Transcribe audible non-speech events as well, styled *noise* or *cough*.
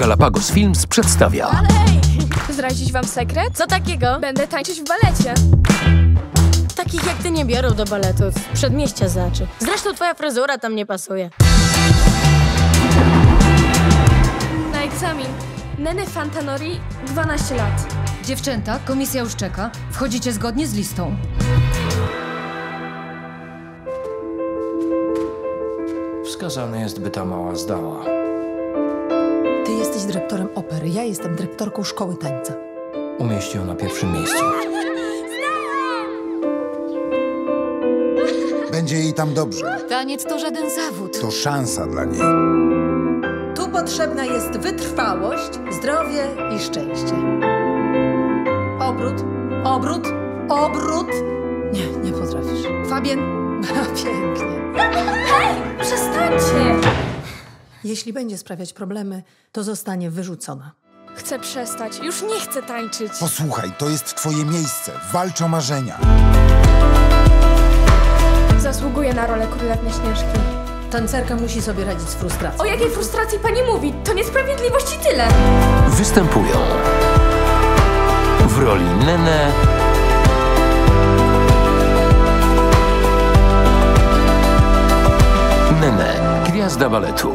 Galapagos Films przedstawia Zdradzić wam sekret? Co takiego? Będę tańczyć w balecie. Takich jak ty nie biorą do baletu. W przedmieścia znaczy. Zresztą twoja fryzura tam nie pasuje. Na egzamin. Nene Fantanori, 12 lat. Dziewczęta, komisja już czeka. Wchodzicie zgodnie z listą. Wskazane jest, by ta mała zdała. Dyrektorem opery, ja jestem dyrektorką szkoły tańca. Umieść ją na pierwszym miejscu. Będzie jej tam dobrze. Taniec to żaden zawód. To szansa dla niej. Tu potrzebna jest wytrwałość, zdrowie i szczęście. Obrót, obrót, obrót. Nie, nie potrafisz. Fabien, *laughs* pięknie. Jeśli będzie sprawiać problemy, to zostanie wyrzucona. Chcę przestać. Już nie chcę tańczyć. Posłuchaj, to jest twoje miejsce. Walcz o marzenia. Zasługuję na rolę królewnej Śnieżki. Tancerka musi sobie radzić z frustracją. O jakiej frustracji pani mówi? To niesprawiedliwość i tyle. występują w roli Nene Nene, gwiazda baletu